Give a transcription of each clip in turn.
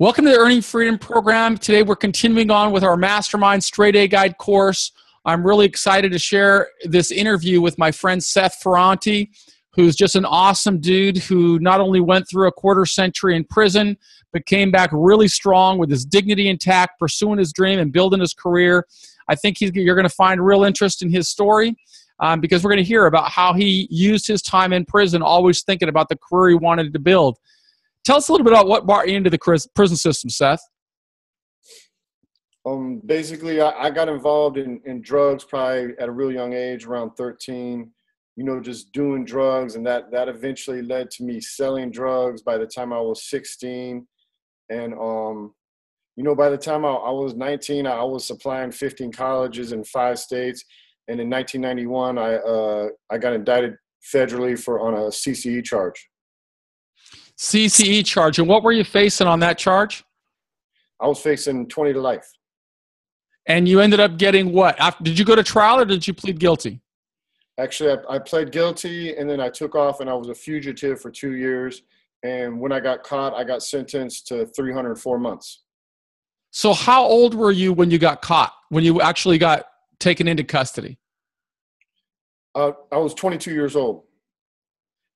Welcome to the Earning Freedom Program. Today we're continuing on with our Mastermind Straight A Guide course. I'm really excited to share this interview with my friend Seth Ferranti, who's just an awesome dude who not only went through a quarter century in prison, but came back really strong with his dignity intact, pursuing his dream and building his career. I think you're going to find real interest in his story um, because we're going to hear about how he used his time in prison, always thinking about the career he wanted to build. Tell us a little bit about what brought you into the prison system, Seth. Um, basically, I, I got involved in, in drugs probably at a real young age, around 13. You know, just doing drugs, and that that eventually led to me selling drugs. By the time I was 16, and um, you know, by the time I, I was 19, I was supplying 15 colleges in five states. And in 1991, I uh, I got indicted federally for on a CCE charge. CCE charge. And what were you facing on that charge? I was facing 20 to life. And you ended up getting what? Did you go to trial or did you plead guilty? Actually, I, I pled guilty and then I took off and I was a fugitive for two years. And when I got caught, I got sentenced to 304 months. So, how old were you when you got caught, when you actually got taken into custody? Uh, I was 22 years old.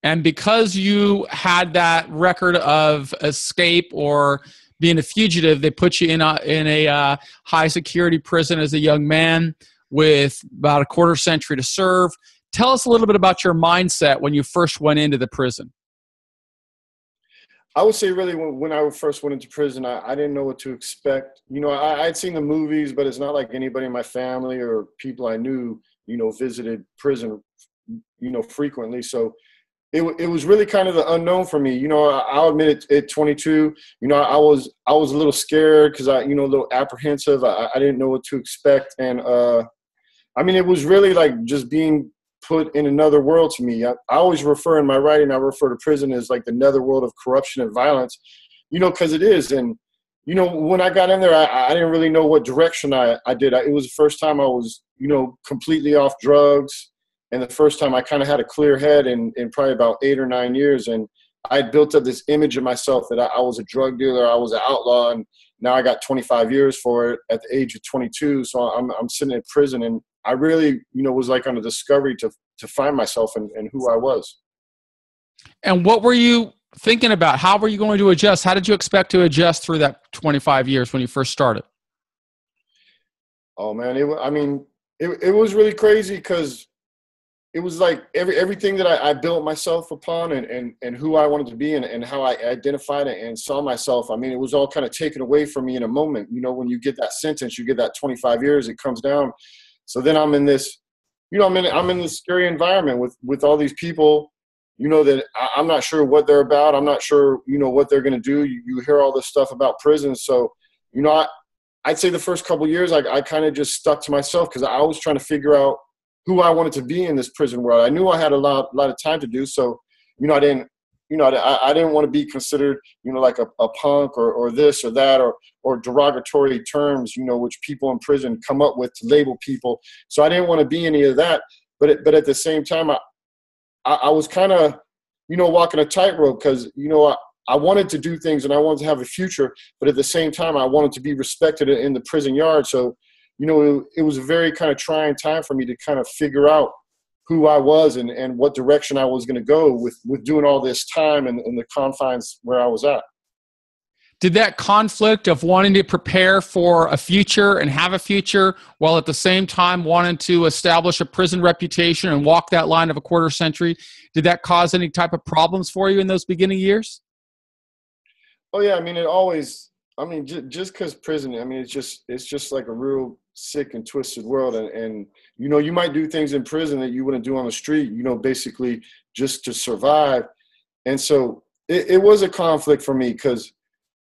And because you had that record of escape or being a fugitive, they put you in a, in a uh, high security prison as a young man with about a quarter century to serve. Tell us a little bit about your mindset when you first went into the prison. I would say really when, I first went into prison, I, I, didn't know what to expect. You know, I, I'd seen the movies, but it's not like anybody in my family or people I knew, you know, visited prison, you know, frequently. So it, it was really kind of the unknown for me. You know, I'll admit it, at 22, you know, I was I was a little scared because I, you know, a little apprehensive. I, I didn't know what to expect, and uh, I mean, it was really like just being put in another world to me. I, I always refer in my writing, I refer to prison as like the netherworld of corruption and violence, you know, because it is. And you know, when I got in there, I, I didn't really know what direction I, I did. I, it was the first time I was, you know, completely off drugs and the first time I kind of had a clear head in, in probably about eight or nine years. And I had built up this image of myself that I, I, was a drug dealer, I was an outlaw, and now I got 25 years for it at the age of 22. So I'm, I'm sitting in prison, and I really, you know, was like on a discovery to to find myself and, and who I was. And what were you thinking about? How were you going to adjust? How did you expect to adjust through that 25 years when you first started? Oh man, it. I mean, it it was really crazy because it was like every everything that I, I, built myself upon and, and and who I wanted to be and, and how I identified it and saw myself. I mean, it was all kind of taken away from me in a moment. You know, when you get that sentence, you get that 25 years, it comes down. So then I'm in this, you know, I'm in I'm in this scary environment with with all these people, you know, that I, am not sure what they're about. I'm not sure, you know, what they're going to do. You, you hear all this stuff about prisons, so you know, I, I'd say the first couple years, I, I kind of just stuck to myself because I was trying to figure out who I wanted to be in this prison world. I knew I had a lot, a lot of time to do so. You know, I didn't, you know, I, I didn't want to be considered, you know, like a, a punk or, or this or that or, or derogatory terms, you know, which people in prison come up with to label people. So I didn't want to be any of that. But, it, but at the same time, I, I, I was kind of, you know, walking a tightrope because, you know, I, I wanted to do things and I wanted to have a future, but at the same time, I wanted to be respected in the prison yard. So, you know, it, it was a very kind of trying time for me to kind of figure out who I was and, and what direction I was going to go with, with doing all this time and, and the confines where I was at. Did that conflict of wanting to prepare for a future and have a future while at the same time wanting to establish a prison reputation and walk that line of a quarter century, did that cause any type of problems for you in those beginning years? Oh yeah, I mean it always I mean just because prison, I mean it's just it's just like a real sick and twisted world and, and you know you might do things in prison that you wouldn't do on the street you know basically just to survive. And so it, it was a conflict for me because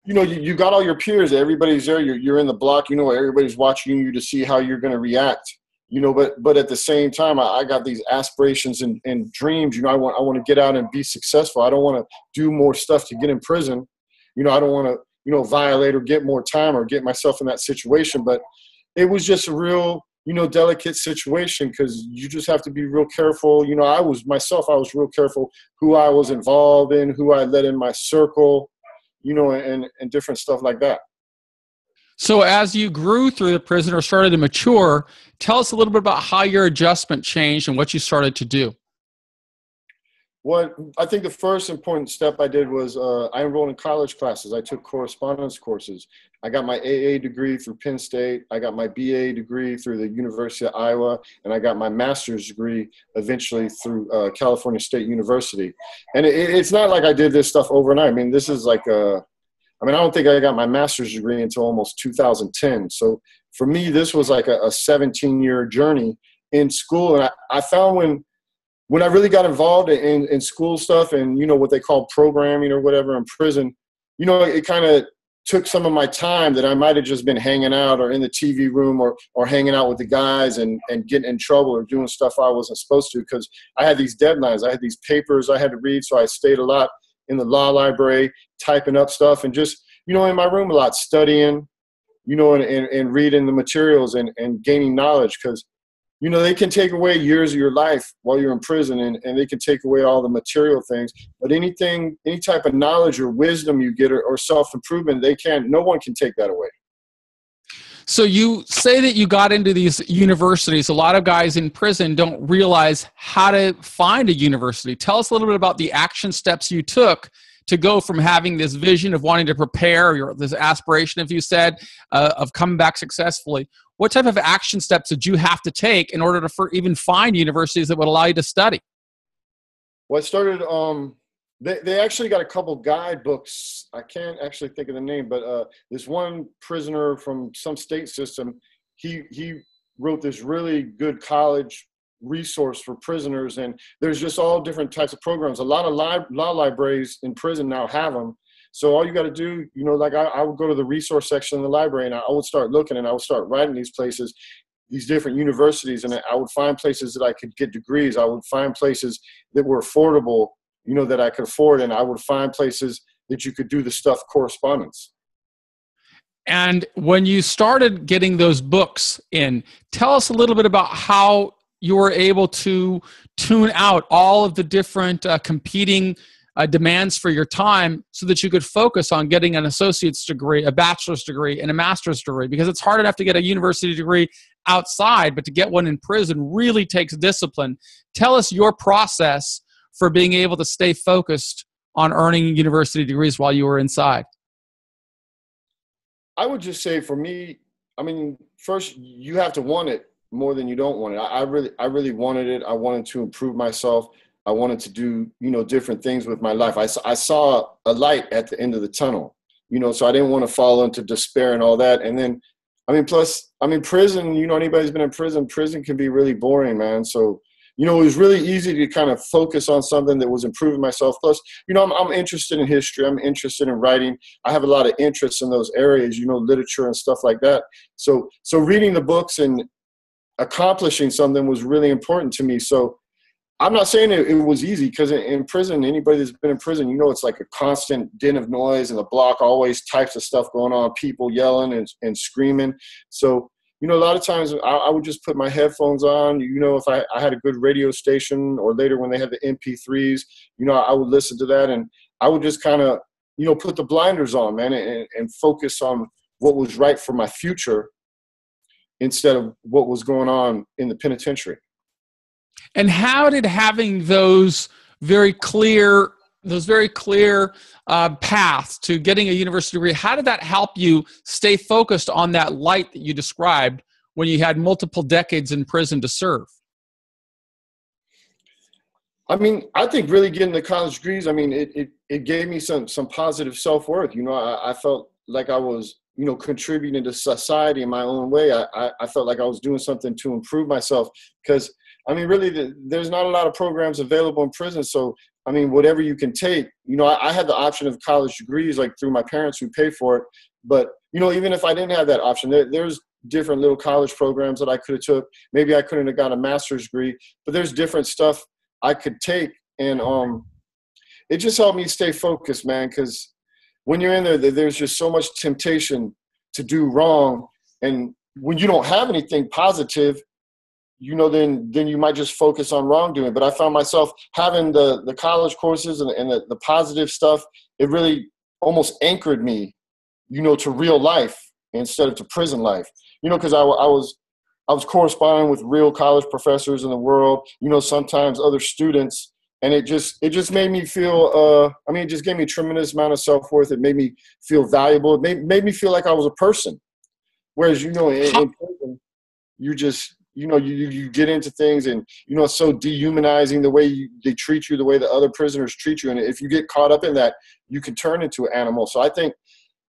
you know you, you got all your peers everybody's there you're, you're in the block you know everybody's watching you to see how you're going to react you know but but at the same time i, I got these aspirations and, and dreams you know i want i want to get out and be successful i don't want to do more stuff to get in prison you know i don't want to you know violate or get more time or get myself in that situation but it was just a real you know delicate situation because you just have to be real careful you know i was myself i was real careful who i was involved in who i let in my circle you know, and, and different stuff like that. So, as you grew through the prison or started to mature, tell us a little bit about how your adjustment changed and what you started to do. What I think the first important step I did was uh, I enrolled in college classes. I took correspondence courses. I got my AA degree through Penn State. I got my BA degree through the University of Iowa, and I got my master's degree eventually through uh, California State University. And it, it's not like I did this stuff overnight. I mean, this is like a, I mean, I don't think I got my master's degree until almost 2010. So for me, this was like a, a 17 year journey in school. And I, I found when when I really got involved in, in school stuff and you know what they call programming or whatever in prison, you know, it kind of took some of my time that I might have just been hanging out or in the TV room or or hanging out with the guys and and getting in trouble or doing stuff I wasn't supposed to because I had these deadlines, I had these papers I had to read, so I stayed a lot in the law library typing up stuff and just you know in my room a lot studying, you know, and, and, and reading the materials and, and gaining knowledge because you know they can take away years of your life while you're in prison and, and they can take away all the material things but anything any type of knowledge or wisdom you get or, or self-improvement they can't no one can take that away. So you say that you got into these universities. A lot of guys in prison don't realize how to find a university. Tell us a little bit about the action steps you took to go from having this vision of wanting to prepare or this aspiration if you said uh, of coming back successfully what type of action steps did you have to take in order to for, even find universities that would allow you to study? Well, I started. Um, they they actually got a couple guidebooks. I can't actually think of the name, but uh, this one prisoner from some state system, he he wrote this really good college resource for prisoners and there's just all different types of programs a lot of li- law libraries in prison now have them so all you got to do, you know, like I, I, would go to the resource section in the library and I, I would start looking and I would start writing these places, these different universities, and I would find places that I could get degrees. I would find places that were affordable, you know, that I could afford, and I would find places that you could do the stuff correspondence. And when you started getting those books in, tell us a little bit about how you were able to tune out all of the different uh, competing uh, demands for your time so that you could focus on getting an associate's degree, a bachelor's degree, and a master's degree because it's hard enough to get a university degree outside, but to get one in prison really takes discipline. Tell us your process for being able to stay focused on earning university degrees while you were inside. I would just say for me, I mean, first you have to want it more than you don't want it. I, I really, I really wanted it. I wanted to improve myself. I wanted to do, you know, different things with my life. I, I saw a light at the end of the tunnel, you know, so I didn't want to fall into despair and all that. And then, I mean, plus, I mean, prison, you know, anybody's been in prison, prison can be really boring, man. So, you know, it was really easy to kind of focus on something that was improving myself. Plus, you know, I'm, I'm interested in history. I'm interested in writing. I have a lot of interest in those areas, you know, literature and stuff like that. So, so reading the books and accomplishing something was really important to me. So, I'm not saying it, it was easy because in prison, anybody that's been in prison, you know, it's like a constant din of noise and the block, always types of stuff going on, people yelling and, and screaming. So, you know, a lot of times I, I, would just put my headphones on. You know, if I, I had a good radio station or later when they had the MP3s, you know, I would listen to that and I would just kind of, you know, put the blinders on, man, and, and focus on what was right for my future instead of what was going on in the penitentiary. And how did having those very clear those very clear uh, paths to getting a university degree how did that help you stay focused on that light that you described when you had multiple decades in prison to serve? I mean i think really getting the college degrees i mean it, it, it gave me some some positive self-worth you know I, I felt like i was you know contributing to society in my own way. I, I, I felt like i was doing something to improve myself because I mean, really, the, there's not a lot of programs available in prison. So, I mean, whatever you can take, you know, I, I, had the option of college degrees, like through my parents who pay for it. But, you know, even if I didn't have that option, there, there's different little college programs that I could have took. Maybe I couldn't have got a master's degree, but there's different stuff I could take. And um, it just helped me stay focused, man, because when you're in there, there's just so much temptation to do wrong. And when you don't have anything positive, you know, then then you might just focus on wrongdoing. But I found myself having the the college courses and, and the, the positive stuff. It really almost anchored me, you know, to real life instead of to prison life. You know, because I, I was I was corresponding with real college professors in the world. You know, sometimes other students, and it just it just made me feel. Uh, I mean, it just gave me a tremendous amount of self worth. It made me feel valuable. It made made me feel like I was a person. Whereas you know, in, in prison, you just you know you you get into things and you know it's so dehumanizing the way you, they treat you the way the other prisoners treat you. And if you get caught up in that you can turn into an animal. So i think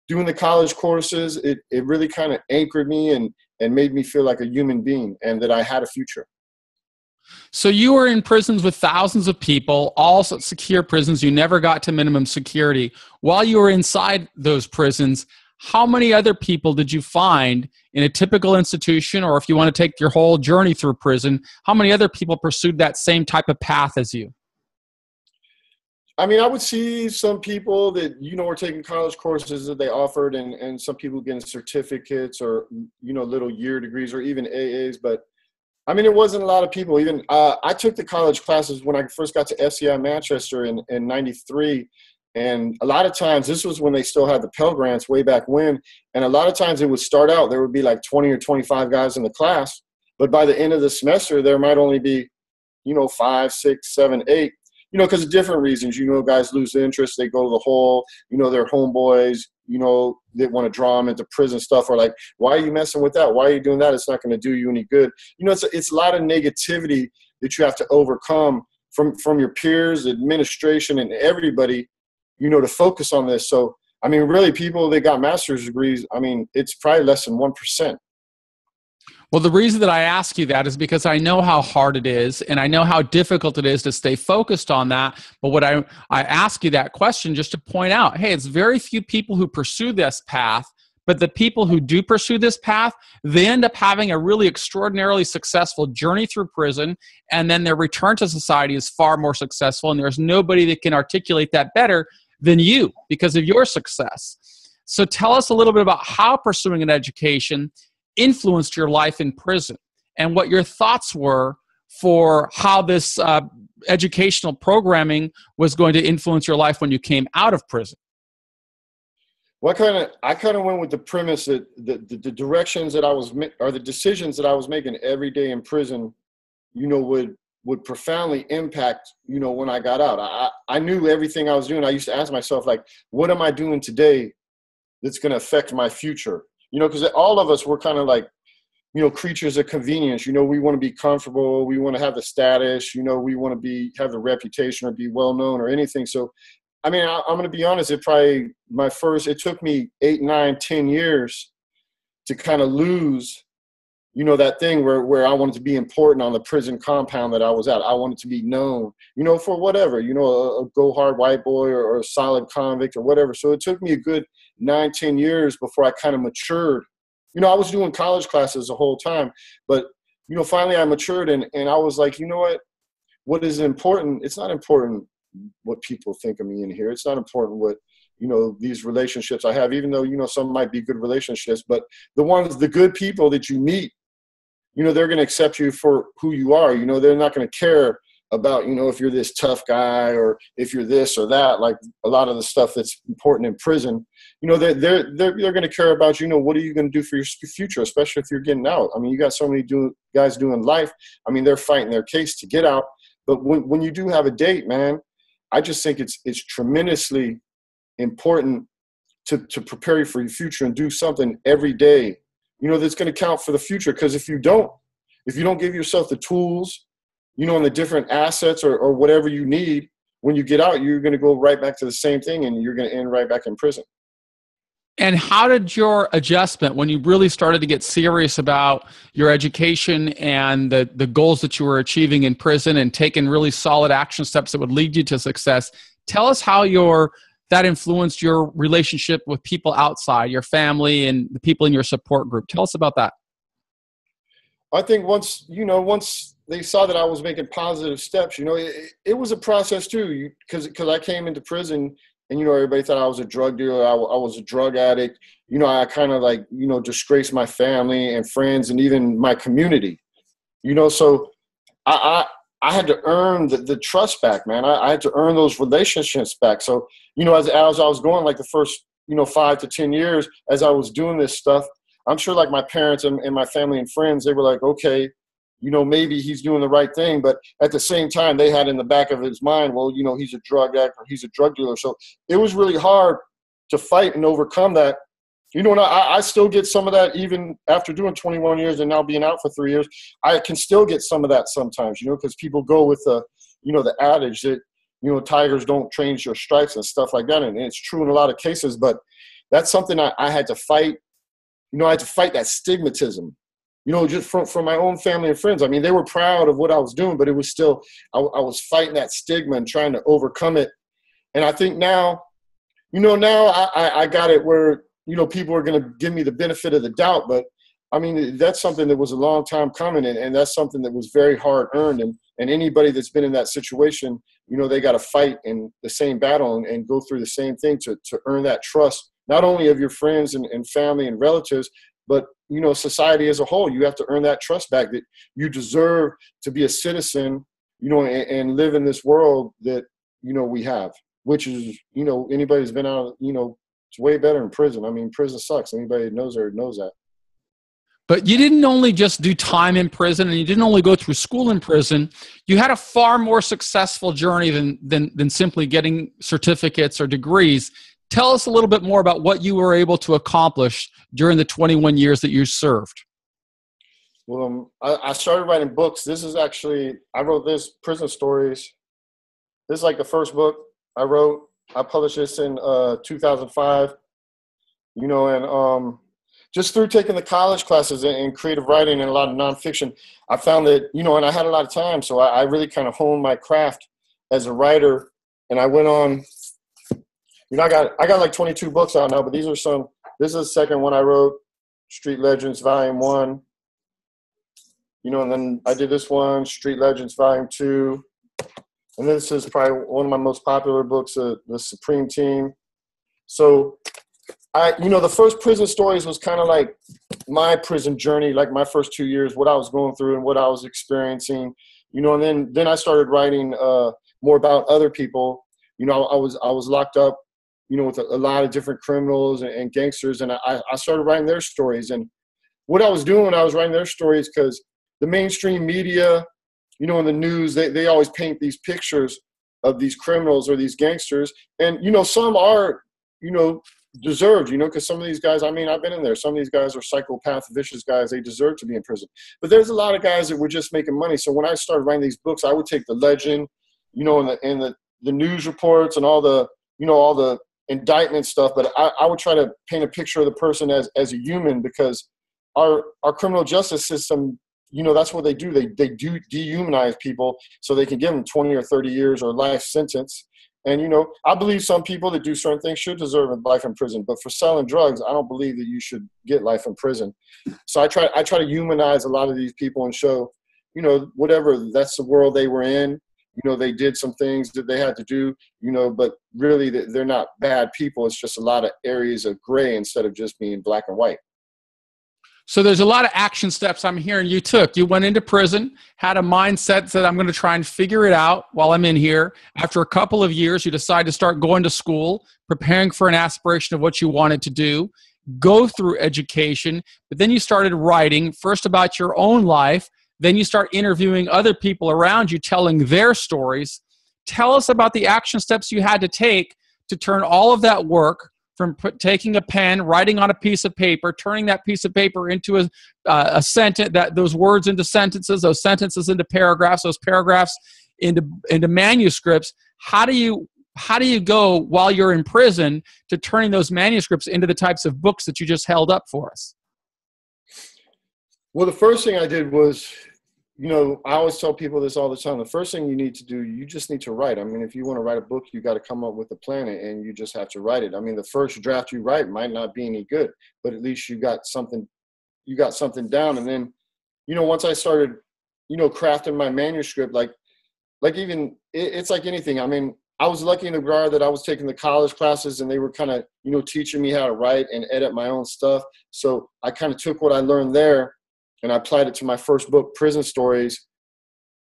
doing the college courses it, it really kind of anchored me and and made me feel like a human being and that i had a future. So you were in prisons with thousands of people all secure prisons. You never got to minimum security. While you were inside those prisons how many other people did you find in a typical institution or if you want to take your whole journey through prison how many other people pursued that same type of path as you? I mean i would see some people that you know were taking college courses that they offered and, and some people getting certificates or you know little year degrees or even aas but i mean it wasn't a lot of people. Even uh, i took the college classes when i first got to fci manchester in, in 93 and a lot of times, this was when they still had the Pell Grants way back when. And a lot of times it would start out, there would be like 20 or 25 guys in the class. But by the end of the semester, there might only be, you know, five, six, seven, eight. You know, because of different reasons. You know, guys lose interest, they go to the hole. You know, they're homeboys. You know, they want to draw them into prison stuff, or like, why are you messing with that? Why are you doing that? It's not going to do you any good. You know, it's a, it's a lot of negativity that you have to overcome from from your peers, administration, and everybody you know, to focus on this. So, I mean, really, people that got master's degrees, I mean, it's probably less than 1%. Well, the reason that I ask you that is because I know how hard it is and I know how difficult it is to stay focused on that. But what I, I ask you that question just to point out hey, it's very few people who pursue this path. But the people who do pursue this path, they end up having a really extraordinarily successful journey through prison, and then their return to society is far more successful. And there's nobody that can articulate that better than you because of your success. So tell us a little bit about how pursuing an education influenced your life in prison and what your thoughts were for how this uh, educational programming was going to influence your life when you came out of prison. Well, kind of, I kind of went with the premise that the, the, the directions that I was, or the decisions that I was making every day in prison, you know, would would profoundly impact you know when i got out. I i knew everything i was doing. I used to ask myself like what am i doing today that's going to affect my future? You know because all of us were kind of like you know creatures of convenience. You know we want to be comfortable. We want to have the status. You know we want to be have the reputation or be well known or anything. So i mean I, i'm going to be honest it probably my first it took me eight nine ten years to kind of lose you know that thing where, where i wanted to be important on the prison compound that i was at. I wanted to be known you know for whatever you know a, a go hard white boy or, or, a solid convict or whatever. So it took me a good nine ten years before i kind of matured. You know i was doing college classes the whole time but you know finally i matured and, and i was like you know what? What is important it's not important what people think of me in here. It's not important what you know these relationships i have even though you know some might be good relationships but the ones the good people that you meet you know they're going to accept you for who you are you know they're not going to care about you know if you're this tough guy or if you're this or that like a lot of the stuff that's important in prison you know they're they're they're, they're going to care about you know what are you going to do for your future especially if you're getting out? I mean you got so many do, guys doing life i mean they're fighting their case to get out but when, when you do have a date man i just think it's it's tremendously important to, to prepare you for your future and do something every day you know, that's going to count for the future. Because if you don't, if you don't give yourself the tools, you know, and the different assets or, or whatever you need, when you get out, you're going to go right back to the same thing and you're going to end right back in prison. And how did your adjustment when you really started to get serious about your education and the, the goals that you were achieving in prison and taking really solid action steps that would lead you to success? Tell us how your that influenced your relationship with people outside, your family, and the people in your support group. Tell us about that. I think once you know, once they saw that I was making positive steps, you know, it, it was a process too. Because because I came into prison, and you know, everybody thought I was a drug dealer. I, I was a drug addict. You know, I kind of like you know disgraced my family and friends, and even my community. You know, so I I, I had to earn the, the trust back, man. I, I had to earn those relationships back. So you know, as, as I was going, like the first, you know, five to 10 years, as I was doing this stuff, I'm sure like my parents and, and my family and friends, they were like, okay, you know, maybe he's doing the right thing. But at the same time, they had in the back of his mind, well, you know, he's a drug addict or he's a drug dealer. So it was really hard to fight and overcome that. You know, and I, I still get some of that even after doing 21 years and now being out for three years. I can still get some of that sometimes, you know, because people go with the, you know, the adage that, you know, tigers don't change your stripes and stuff like that. And it's true in a lot of cases, but that's something I, I had to fight. You know, I had to fight that stigmatism you know, just from, from my own family and friends. I mean, they were proud of what I was doing, but it was still, I, I was fighting that stigma and trying to overcome it. And I think now, you know, now I, I got it where, you know, people are going to give me the benefit of the doubt, but I mean, that's something that was a long time coming and, and that's something that was very hard earned. And, and anybody that's been in that situation, you know, they got to fight in the same battle and, and go through the same thing to, to earn that trust, not only of your friends and, and family and relatives, but you know society as a whole. You have to earn that trust back that you deserve to be a citizen you know and, and live in this world that you know we have which is you know anybody's been out you know it's way better in prison. I mean prison sucks. Anybody that knows there knows that but you didn't only just do time in prison and you didn't only go through school in prison you had a far more successful journey than than, than simply getting certificates or degrees Tell us a little bit more about what you were able to accomplish during the 21 years that you served. Well, um, I, I, started writing books. This is actually, I wrote this, Prison Stories. This is like the first book I wrote. I published this in uh, 2005. You know, and um, just through taking the college classes in, creative writing and a lot of nonfiction, I found that, you know, and I had a lot of time. So I, I really kind of honed my craft as a writer. And I went on you know, I got I got like 22 books out now, but these are some. This is the second one I wrote, Street Legends Volume One. You know, and then I did this one, Street Legends Volume Two, and this is probably one of my most popular books, uh, The Supreme Team. So, I, you know, the first prison stories was kind of like my prison journey, like my first two years, what I was going through and what I was experiencing. You know, and then then I started writing uh, more about other people. You know, I was I was locked up you know, with a, a lot of different criminals and, and gangsters. And I, I started writing their stories. And what I was doing when I was writing their stories, because the mainstream media, you know, in the news, they, they always paint these pictures of these criminals or these gangsters. And, you know, some are, you know, deserved, you know, because some of these guys, I mean, I've been in there. Some of these guys are psychopath, vicious guys. They deserve to be in prison. But there's a lot of guys that were just making money. So when I started writing these books, I would take the legend, you know, and the, and the, the news reports and all the, you know, all the indictment stuff, but I, I would try to paint a picture of the person as, as a human because our our criminal justice system, you know, that's what they do. They they do dehumanize people so they can give them 20 or 30 years or life sentence. And you know, I believe some people that do certain things should deserve life in prison, but for selling drugs, I don't believe that you should get life in prison. So I try I try to humanize a lot of these people and show, you know, whatever that's the world they were in. You know they did some things that they had to do you know but really they're not bad people. It's just a lot of areas of gray instead of just being black and white so there's a lot of action steps i'm hearing you took you went into prison had a mindset that i'm going to try and figure it out while i'm in here after a couple of years you decide to start going to school preparing for an aspiration of what you wanted to do go through education but then you started writing first about your own life then you start interviewing other people around you, telling their stories. Tell us about the action steps you had to take to turn all of that work from put, taking a pen, writing on a piece of paper, turning that piece of paper into a, uh, a sentence, that those words into sentences, those sentences into paragraphs, those paragraphs into into manuscripts. How do you how do you go while you're in prison to turning those manuscripts into the types of books that you just held up for us? Well, the first thing I did was, you know, I always tell people this all the time. The first thing you need to do, you just need to write. I mean, if you want to write a book, you got to come up with a plan and you just have to write it. I mean, the first draft you write might not be any good, but at least you got something, you got something down. And then, you know, once I started, you know, crafting my manuscript, like, like even it, it's like anything. I mean, I was lucky in the regard that I was taking the college classes and they were kind of, you know, teaching me how to write and edit my own stuff. So I kind of took what I learned there and I applied it to my first book, Prison Stories.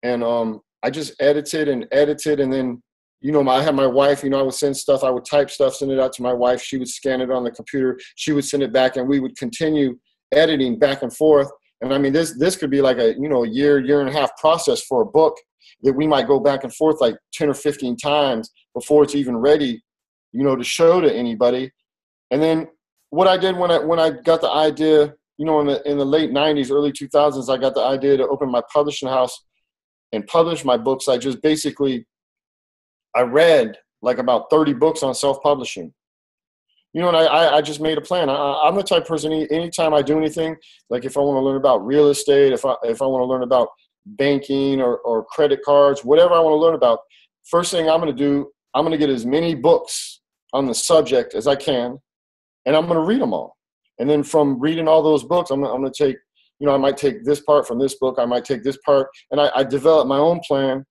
And um, I just edited and edited, and then you know, my, I had my wife, you know, I would send stuff, I would type stuff, send it out to my wife. She would scan it on the computer. She would send it back and we would continue editing back and forth. And I mean, this, this could be like a, you know, a year, year and a half process for a book that we might go back and forth like 10 or 15 times before it's even ready, you know, to show to anybody. And then what I did when I, when I got the idea, you know, in the, in the late 90s, early 2000s, I got the idea to open my publishing house and publish my books. I just basically I read like about 30 books on self-publishing. You know, and I, I just made a plan. I, am the type person, anytime I do anything, like if I want to learn about real estate, if I, if I want to learn about banking or, or credit cards, whatever I want to learn about, first thing I'm going to do, I'm going to get as many books on the subject as I can, and I'm going to read them all. And then from reading all those books, I'm, I'm going to take, you know, I might take this part from this book, I might take this part, and I, I develop my own plan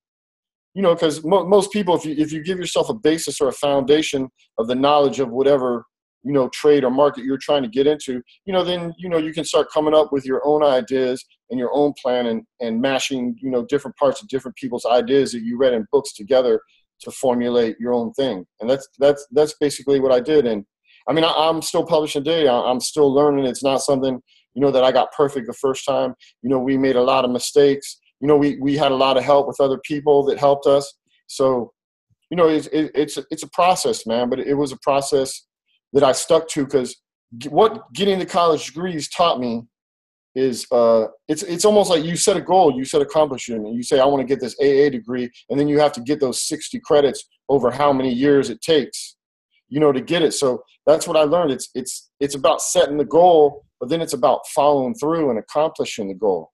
you know, because mo- most people, if you if you give yourself a basis or a foundation of the knowledge of whatever you know trade or market you're trying to get into, you know, then you know you can start coming up with your own ideas and your own plan and and mashing you know different parts of different people's ideas that you read in books together to formulate your own thing. And that's that's that's basically what I did. And I mean, I, am still publishing today. I'm still learning. It's not something you know that I got perfect the first time. You know, we made a lot of mistakes you know, we, we had a lot of help with other people that helped us. So, you know, it's, it, it's, it's a process, man, but it was a process that I stuck to because what getting the college degrees taught me is uh, it's it's almost like you set a goal, you set accomplishment, and you say I want to get this AA degree, and then you have to get those 60 credits over how many years it takes, you know, to get it. So that's what I learned. It's it's it's about setting the goal, but then it's about following through and accomplishing the goal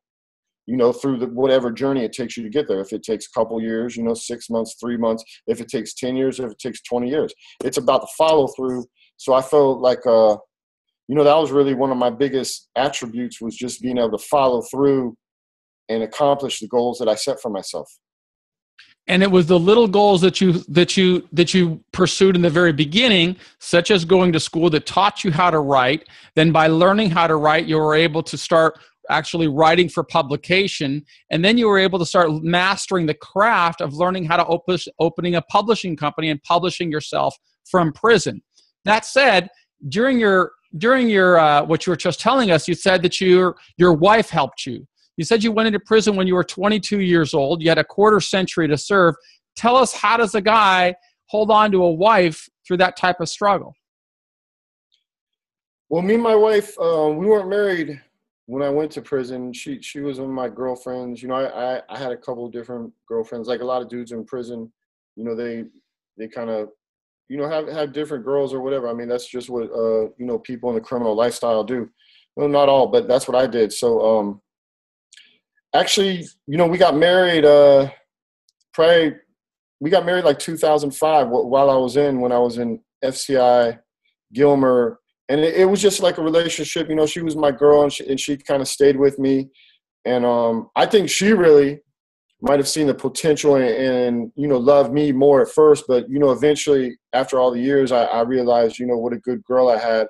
you know, through the, whatever journey it takes you to get there. If it takes a couple years, you know, six months, three months, if it takes 10 years, if it takes 20 years, it's about the follow through. So I felt like, uh, you know, that was really one of my biggest attributes was just being able to follow through and accomplish the goals that I set for myself. And it was the little goals that you that you that you pursued in the very beginning, such as going to school that taught you how to write. Then by learning how to write, you were able to start actually writing for publication. And then you were able to start mastering the craft of learning how to open, opening a publishing company and publishing yourself from prison. That said during your during your uh, what you were just telling us you said that your your wife helped you you said you went into prison when you were 22 years old you had a quarter century to serve tell us how does a guy hold on to a wife through that type of struggle well me and my wife uh, we weren't married when I went to prison, she she was one of my girlfriends. You know, I, I, I had a couple different girlfriends. Like a lot of dudes in prison, you know, they they kind of you know have have different girls or whatever. I mean, that's just what uh you know people in the criminal lifestyle do. Well, not all, but that's what I did. So um, actually, you know, we got married. Uh, probably we got married like 2005 while I was in when I was in FCI Gilmer and it, it, was just like a relationship. You know, she was my girl, and she, and she kind of stayed with me. And um, I think she really might have seen the potential and, and, you know loved me more at first, but you know eventually after all the years, I, I realized you know what a good girl I had,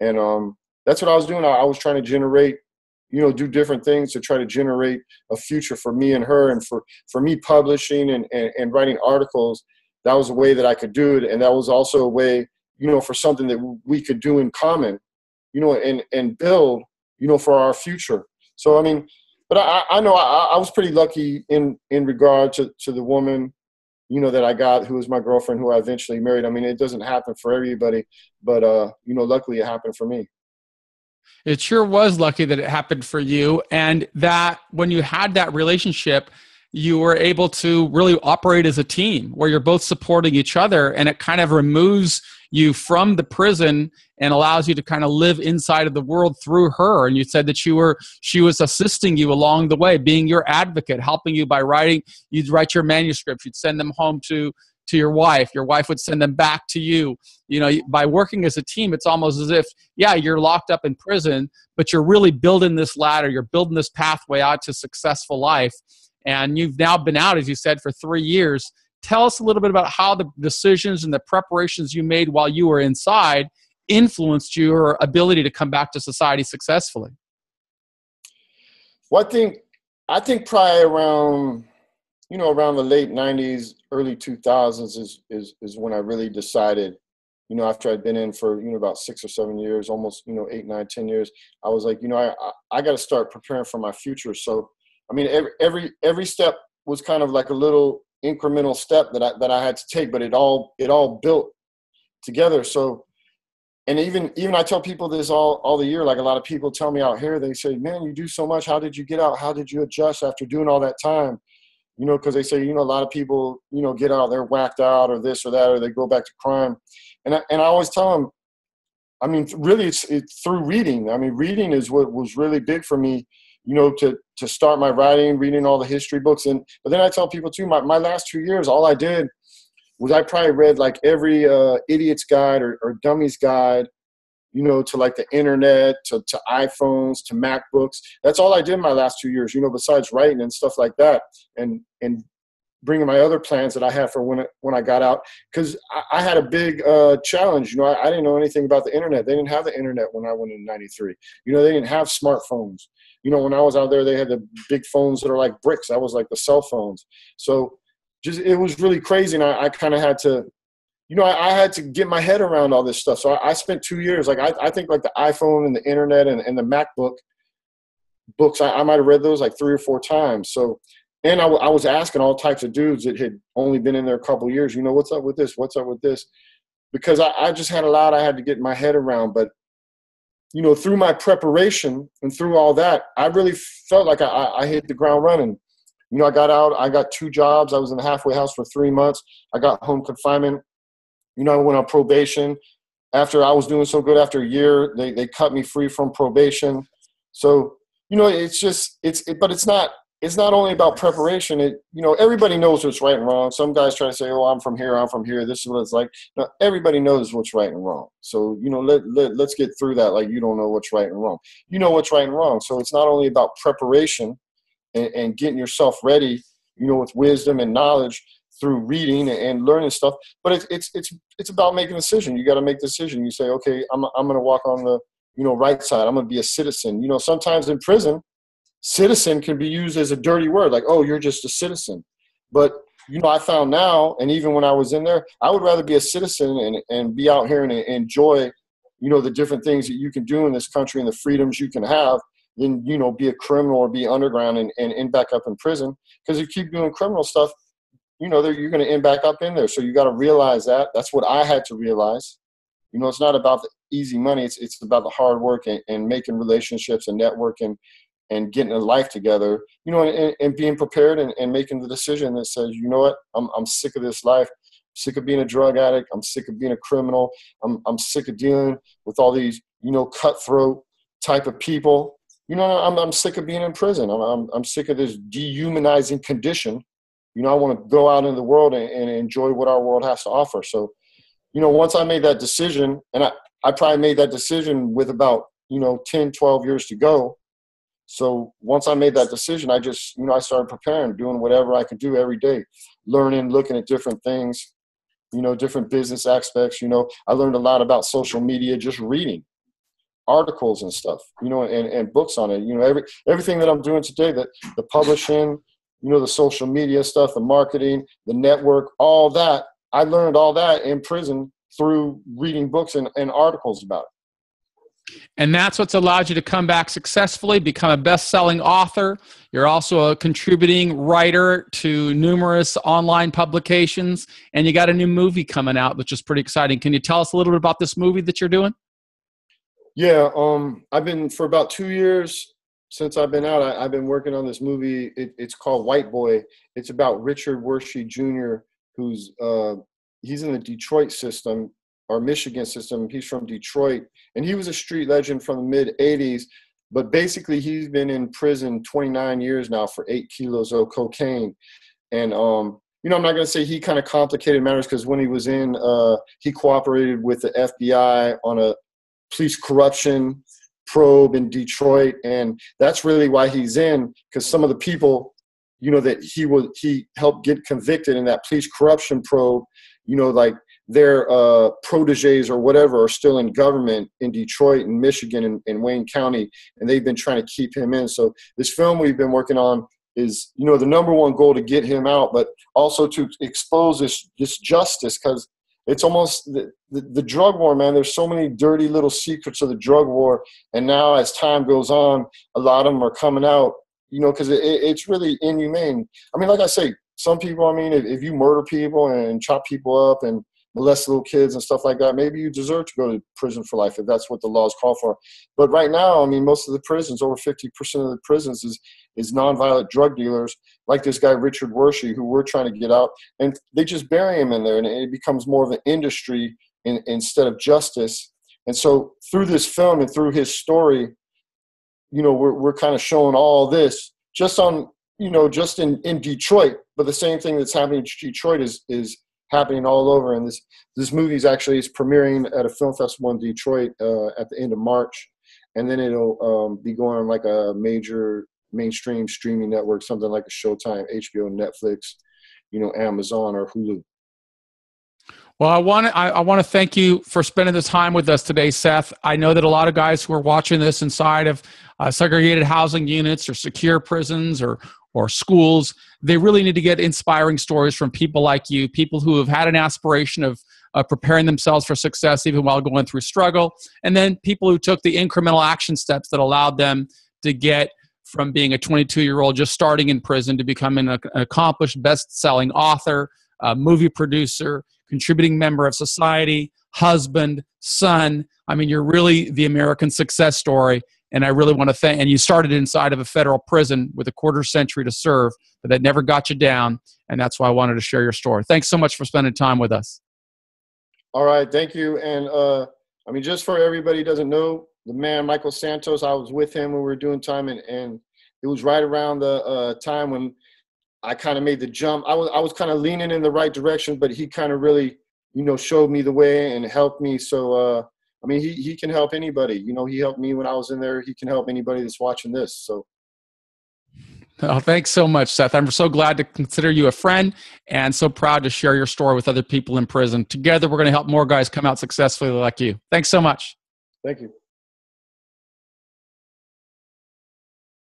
and um, that's what I was doing. I, I was trying to generate you know do different things to try to generate a future for me and her and for for me publishing and, and, and writing articles that was a way that i could do it and that was also a way you know, for something that we could do in common, you know, and and build, you know, for our future. So I mean, but I, I know I, I was pretty lucky in in regard to to the woman, you know, that I got who was my girlfriend, who I eventually married. I mean, it doesn't happen for everybody, but uh, you know, luckily it happened for me. It sure was lucky that it happened for you, and that when you had that relationship you were able to really operate as a team where you're both supporting each other and it kind of removes you from the prison and allows you to kind of live inside of the world through her. And you said that you were she was assisting you along the way being your advocate helping you by writing you'd write your manuscripts you'd send them home to to your wife your wife would send them back to you you know by working as a team it's almost as if yeah you're locked up in prison but you're really building this ladder you're building this pathway out to successful life and you've now been out, as you said, for three years. Tell us a little bit about how the decisions and the preparations you made while you were inside influenced your ability to come back to society successfully. Well, I think I think probably around you know, around the late '90s, early 2000s is is is when I really decided. You know, after I'd been in for you know about six or seven years, almost you know eight, nine, ten years, I was like, you know, I I, I got to start preparing for my future. So, I mean, every every every step was kind of like a little incremental step that I that I had to take, but it all it all built together. So and even even I tell people this all all the year. Like a lot of people tell me out here, they say, "Man, you do so much. How did you get out? How did you adjust after doing all that time?" You know, because they say, you know, a lot of people, you know, get out, they're whacked out, or this or that, or they go back to crime. And I, and I always tell them, I mean, really, it's it's through reading. I mean, reading is what was really big for me. You know, to to start my writing, reading all the history books, and but then I tell people too, my my last two years, all I did was I probably read like every uh, idiot's guide or, or dummy's guide, you know, to like the internet, to, to iPhones, to MacBooks. That's all I did my last two years, you know, besides writing and stuff like that, and and bringing my other plans that I had for when it, when I got out, because I, I, had a big uh, challenge. You know, I, I, didn't know anything about the internet. They didn't have the internet when I went in '93. You know, they didn't have smartphones. You know, when I was out there, they had the big phones that are like bricks. That was like the cell phones. So just it was really crazy, and I, I kind of had to, you know, I, I, had to get my head around all this stuff. So I, I spent two years, like I, I, think, like the iPhone and the internet and, and the MacBook books, I, might have read those like three or four times. So, and I, I was asking all types of dudes that had only been in there a couple years, you know, what's up with this? What's up with this? Because I, I just had a lot I had to get my head around, but you know, through my preparation and through all that, I really felt like I, I hit the ground running. You know, I got out, I got two jobs. I was in the halfway house for three months. I got home confinement. You know, I went on probation. After I was doing so good after a year, they, they cut me free from probation. So, you know, it's just, it's, it, but it's not, it's not only about preparation. It, you know, everybody knows what's right and wrong. Some guys try to say, "Oh, I'm from here. I'm from here. This is what it's like." No, everybody knows what's right and wrong. So, you know, let, let let's get through that. Like you don't know what's right and wrong. You know what's right and wrong. So it's not only about preparation and, and getting yourself ready, you know, with wisdom and knowledge through reading and learning stuff. But it's it's it's it's about making a decision. You got to make a decision. You say, okay, I'm I'm going to walk on the you know right side. I'm going to be a citizen. You know, sometimes in prison, citizen can be used as a dirty word, like oh, you're just a citizen. But you know, I found now, and even when I was in there, I would rather be a citizen and and be out here and enjoy, you know, the different things that you can do in this country and the freedoms you can have than you know be a criminal or be underground and, and end back up in prison because you keep doing criminal stuff you know you're going to end back up in there. So you got to realize that. That's what i had to realize. You know it's not about the easy money. It's, it's about the hard work and, and making relationships and networking and getting a life together you know and, and being prepared and, and making the decision that says you know what? I'm, I'm sick of this life. I'm sick of being a drug addict. I'm sick of being a criminal. I'm, I'm sick of dealing with all these you know cutthroat type of people. You know, I'm, I'm sick of being in prison. I'm, I'm, I'm sick of this dehumanizing condition. You know, I want to go out in the world and, and enjoy what our world has to offer. So, you know, once I made that decision, and I, I probably made that decision with about, you know, 10, 12 years to go. So once I made that decision, I just, you know, I started preparing, doing whatever I could do every day, learning, looking at different things, you know, different business aspects. You know, I learned a lot about social media just reading articles and stuff, you know, and, and books on it. You know, every everything that I'm doing today, that the publishing, you know, the social media stuff, the marketing, the network, all that. I learned all that in prison through reading books and, and articles about it. And that's what's allowed you to come back successfully, become a best selling author. You're also a contributing writer to numerous online publications, and you got a new movie coming out, which is pretty exciting. Can you tell us a little bit about this movie that you're doing? Yeah, um, I've been for about two years since I've been out. I, have been working on this movie. It, it's called White Boy. It's about Richard Wershe Jr., who's uh, he's in the Detroit system or Michigan system. He's from Detroit, and he was a street legend from the mid '80s. But basically, he's been in prison 29 years now for eight kilos of cocaine, and um, you know, I'm not going to say he kind of complicated matters because when he was in, uh, he cooperated with the FBI on a police corruption probe in Detroit, and that's really why he's in because some of the people, you know, that he was he helped get convicted in that police corruption probe, you know, like their uh, proteges or whatever are still in government in Detroit and Michigan and, and Wayne County, and they've been trying to keep him in. So this film we've been working on is you know the number one goal to get him out, but also to expose this this justice because it's almost the, the, the, drug war, man. There's so many dirty little secrets of the drug war, and now as time goes on, a lot of them are coming out. You know, because it, it's really inhumane. I mean, like I say, some people. I mean, if, if you murder people and chop people up and molest little kids and stuff like that, maybe you deserve to go to prison for life if that's what the laws call for. But right now, I mean, most of the prisons, over 50% of the prisons, is is nonviolent drug dealers like this guy Richard Wershe, who we're trying to get out, and they just bury him in there, and it becomes more of an industry in, instead of justice. And so, through this film and through his story, you know, we're we're kind of showing all this just on you know just in in Detroit, but the same thing that's happening in Detroit is is happening all over. And this this movie is actually is premiering at a film festival in Detroit uh, at the end of March, and then it'll um, be going on like a major mainstream streaming network, something like a Showtime, HBO, Netflix, you know, Amazon or Hulu. Well, I want to I, I want to thank you for spending the time with us today, Seth. I know that a lot of guys who are watching this inside of uh, segregated housing units or secure prisons or or schools, they really need to get inspiring stories from people like you, people who have had an aspiration of preparing themselves for success even while going through struggle, and then people who took the incremental action steps that allowed them to get from being a 22 year old just starting in prison to becoming an accomplished best selling author, movie producer, contributing member of society, husband, son. I mean, you're really the American success story. And I really want to thank, and you started inside of a federal prison with a quarter century to serve, but that never got you down. And that's why I wanted to share your story. Thanks so much for spending time with us. All right. Thank you. And, uh, I mean, just for everybody doesn't know, the man, Michael Santos, I was with him when we were doing time and, and it was right around the uh, time when I kind of made the jump. I was I was kind of leaning in the right direction, but he kind of really, you know, showed me the way and helped me. So uh, I mean, he he can help anybody. You know, he helped me when I was in there. He can help anybody that's watching this. So. Oh, thanks so much, Seth. I'm so glad to consider you a friend and so proud to share your story with other people in prison. Together, we're going to help more guys come out successfully like you. Thanks so much. Thank you.